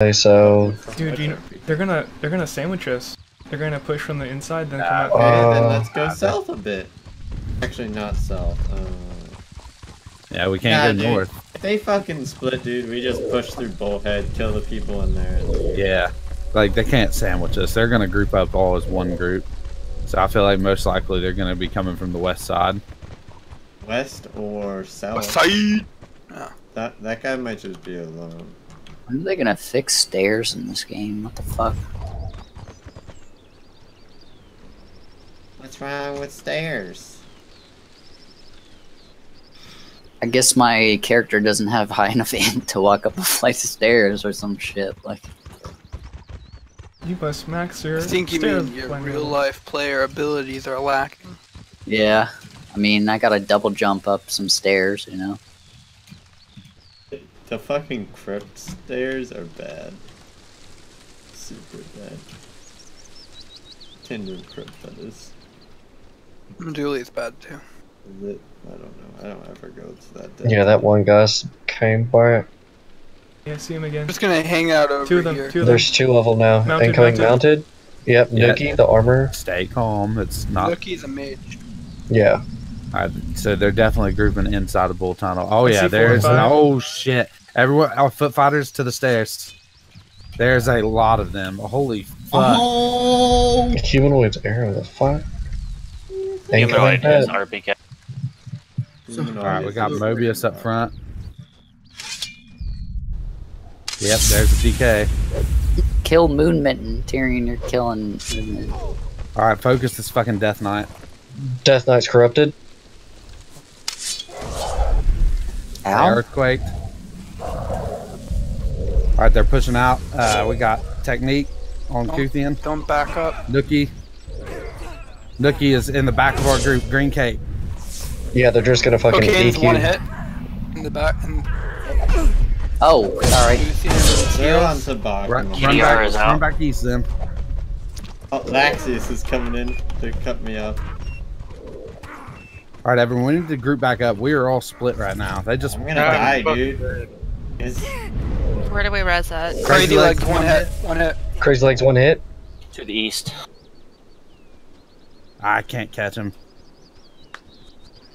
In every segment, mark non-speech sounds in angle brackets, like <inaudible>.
Okay, so Dude, you know, they're gonna they're gonna sandwich us. They're gonna push from the inside, then come out. Okay, then Uh, let's go south a bit. Actually, not south. Uh, Yeah, we can't go dude. north. if they fucking split, dude, we just push through Bullhead, kill the people in there. Yeah, like they can't sandwich us. They're gonna group up all as one group. So I feel like most likely they're gonna be coming from the west side. West or south. West side. That that guy might just be alone. When are they gonna fix stairs in this game? What the fuck? What's wrong with stairs? I guess my character doesn't have high <laughs> enough aim to walk up a flight of stairs or some shit. Like, You must max your. I think you stair mean your real-life player abilities are lacking. yeah. I mean, I gotta double jump up some stairs, you know? The fucking crypt stairs are bad. Super bad. Tinder crypt, that is. Dooley's bad too. Is it? I don't know. I don't ever go to that. Dead. yeah, that one guy's came by. Yeah, see him again. I'm just gonna hang out over Two of them. here. Two of them. There's two of them now. Mounted, Incoming mounted. mounted. Yep, Yeah. Nuki, the armor. Stay calm. It's not. Lookie's a mage. Yeah. Alright, so they're definitely grouping inside the bull tunnel. Oh yeah, there's and oh shit. Everyone, our foot fighters to the stairs. There's a lot of them. Holy fuck! Oh, Humanoid's arrow, the fuck? Incoming Humanoid is pet. RPK. Humanoid All right, we got Mobius up front. Yep, there's a DK. Kill Moon Mitten. Tyrion, you're killing Moon Mitten. All right, focus this fucking Death Knight. Death Knight's corrupted. Ow. Earthquake. All right, they're pushing out. Uh, we got Technique on. Kuthian. Don't back up. Nookie. Nookie is in the back of our group. Green Cape. Yeah, they're just gonna fucking Cocaine's DQ. one hit. In the back. And Oh, sorry. Lucian They're on heals. tobacco. Run, run back, is run out. back east then. Oh, Laxius is coming in to cut me up. All right, everyone, we need to group back up. We are all split right now. They just I'm gonna die, dude. It's, Where do we res at? Crazy legs, legs, one hit. One hit. Crazy Legs one hit. To the east. I can't catch him.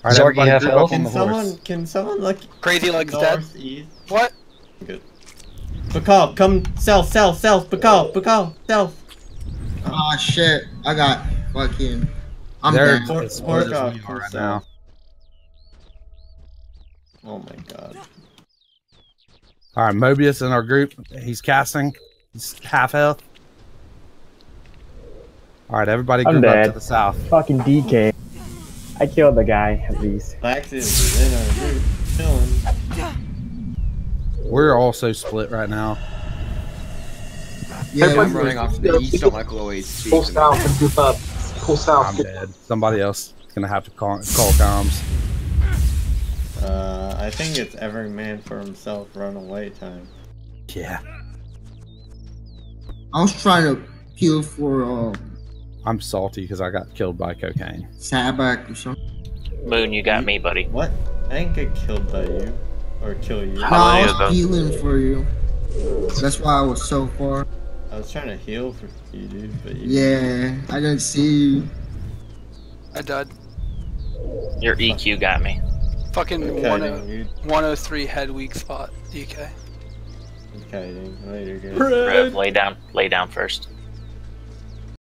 All right, Zargi everybody half group health? can someone horse. can someone look Crazy legs dead. northeast? What? Good. Bakal, come south, south, south. Bakal, Bakal, south. oh shit! I got fucking. I'm They're down. Por- as split as we off are to right now. Oh my god. All right, Mobius in our group. He's casting. He's half health. All right, everybody I'm group up to the south. Fucking DK. I killed the guy at least. Laxius is in our group, chilling. We're also split right now. Yeah, I'm running off to the east on like low HP. Pull south and group up. Pull south. I'm dead. Somebody else is gonna have to call, call comms. Uh, I think it's every man for himself run away time. Yeah, I was trying to heal for uh I'm salty because I got killed by cocaine. Sabak or something. Moon, you got me, buddy. What? I didn't get killed by you. Or kill you. No, I was them? healing for you. That's why I was so far. I was trying to heal for you, dude, but you. Yeah, I didn't see you. I died. Your EQ got me. Fucking Okay, 10 103 head weak spot. DK. Okay, dude. Later, guys. Rev, lay down. Lay down first.